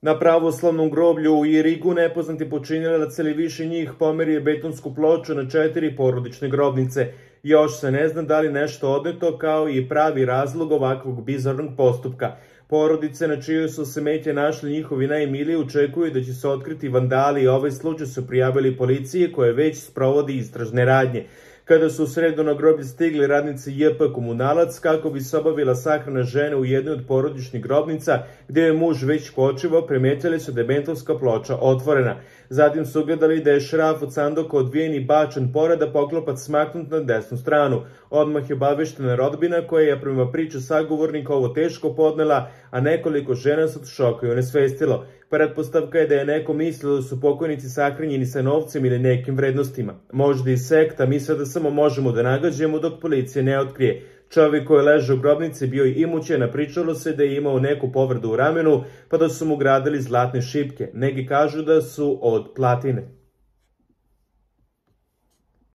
Na pravoslavnom groblju u Irigu nepoznati počinilac ili više njih pomerio betonsku ploču na četiri porodične grobnice. Još se ne zna da li nešto odneto kao i pravi razlog ovakvog bizarnog postupka. Porodice na čijoj su se metje našli njihovi najmiliji očekuju da će se otkriti vandali i ovaj slučaj su prijavili policije koje već sprovodi istražne radnje kada su u sredu na groblje stigli radnici JP Komunalac kako bi se obavila sahrana žene u jednoj od porodičnih grobnica gde je muž već počivao, primetili su da je bentovska ploča otvorena. Zatim su ugledali da je šraf od sandoka odvijen i bačan pored, a poklopac smaknut na desnu stranu. Odmah je obaveštena rodbina koja je prema priču sagovornika ovo teško podnela, a nekoliko žena se od šoka i onesvestilo. Pretpostavka je da je neko mislilo da su pokojnici sahranjeni sa novcem ili nekim vrednostima. Možda i sekta misle da samo možemo da nagađemo dok policija ne otkrije. Čovjek koji leže u grobnici bio je imućen, a pričalo se da je imao neku povrdu u ramenu, pa da su mu gradili zlatne šipke. Neki kažu da su od platine.